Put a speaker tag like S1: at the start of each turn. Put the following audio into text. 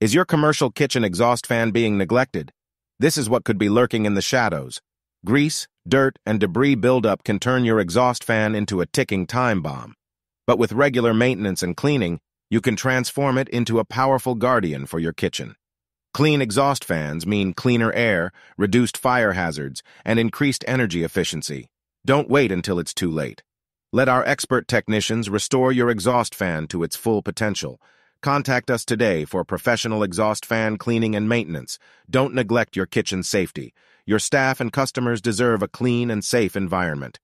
S1: Is your commercial kitchen exhaust fan being neglected? This is what could be lurking in the shadows. Grease, dirt, and debris buildup can turn your exhaust fan into a ticking time bomb. But with regular maintenance and cleaning, you can transform it into a powerful guardian for your kitchen. Clean exhaust fans mean cleaner air, reduced fire hazards, and increased energy efficiency. Don't wait until it's too late. Let our expert technicians restore your exhaust fan to its full potential. Contact us today for professional exhaust fan cleaning and maintenance. Don't neglect your kitchen safety. Your staff and customers deserve a clean and safe environment.